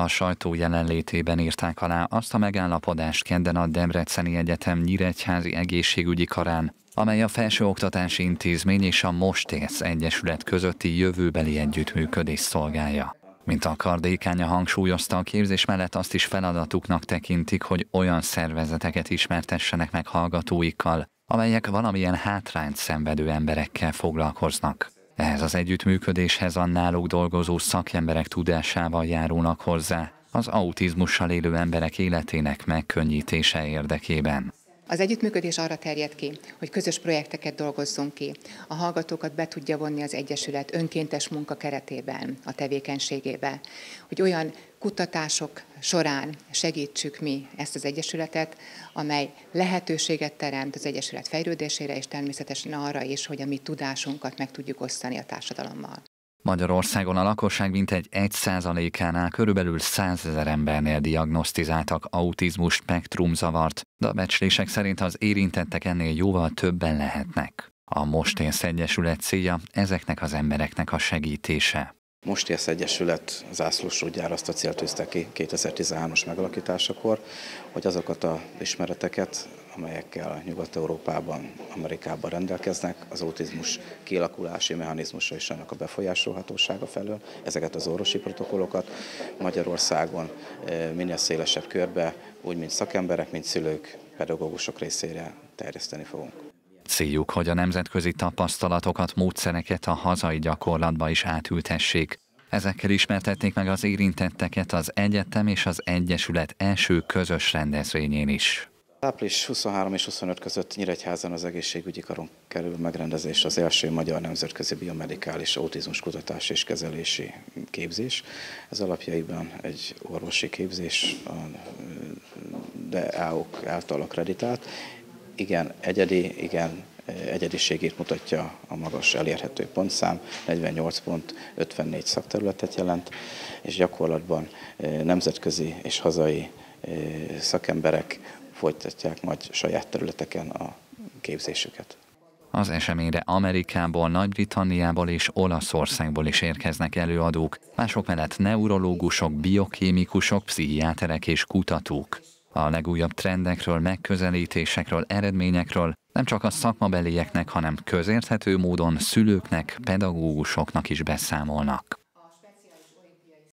A sajtó jelenlétében írták alá azt a megállapodást kedden a Debreceni Egyetem Nyíregyházi Egészségügyi Karán, amely a Felsőoktatási Intézmény és a Mostész Egyesület közötti jövőbeli együttműködés szolgálja. Mint a kardékánya hangsúlyozta a képzés mellett azt is feladatuknak tekintik, hogy olyan szervezeteket ismertessenek meg hallgatóikkal, amelyek valamilyen hátrányt szenvedő emberekkel foglalkoznak. Ehhez az együttműködéshez a náluk dolgozó szakemberek tudásával járulnak hozzá, az autizmussal élő emberek életének megkönnyítése érdekében. Az együttműködés arra terjed ki, hogy közös projekteket dolgozzunk ki. A hallgatókat be tudja vonni az Egyesület önkéntes munka keretében, a tevékenységébe. Hogy olyan kutatások során segítsük mi ezt az Egyesületet, amely lehetőséget teremt az Egyesület fejlődésére, és természetesen arra is, hogy a mi tudásunkat meg tudjuk osztani a társadalommal. Magyarországon a lakosság mintegy 1%-ánál körülbelül 100 ezer embernél diagnosztizáltak autizmus spektrumzavart, de a becslések szerint az érintettek ennél jóval többen lehetnek. A Mosténsz Egyesület célja ezeknek az embereknek a segítése. Mosténsz Egyesület zászlósodjára azt a célt tűzte ki 2013-as megalakításakor, hogy azokat az ismereteket, amelyekkel Nyugat-Európában, Amerikában rendelkeznek, az autizmus kialakulási mechanizmusa és annak a befolyásolhatósága felől, ezeket az orvosi protokollokat Magyarországon eh, minél szélesebb körbe, úgy mint szakemberek, mint szülők, pedagógusok részére terjeszteni fogunk. Céljuk, hogy a nemzetközi tapasztalatokat, módszereket a hazai gyakorlatba is átültessék. Ezekkel ismertetnék meg az érintetteket az egyetem és az egyesület első közös rendezvényén is. Április 23 és 25 között Nyíregyházan az egészségügyi karon kerül megrendezés az első magyar nemzetközi biomedikális autizmus kutatás és kezelési képzés. Ez alapjaiban egy orvosi képzés, de AOK által akreditált. Igen, egyedi, igen, egyediségét mutatja a magas elérhető pontszám, 48 pont 54 szakterületet jelent, és gyakorlatban nemzetközi és hazai szakemberek folytatják majd saját területeken a képzésüket. Az eseményre Amerikából, Nagy-Britanniából és Olaszországból is érkeznek előadók, mások mellett neurológusok, biokémikusok, pszichiáterek és kutatók. A legújabb trendekről, megközelítésekről, eredményekről nem csak a szakmabelieknek, hanem közérthető módon szülőknek, pedagógusoknak is beszámolnak.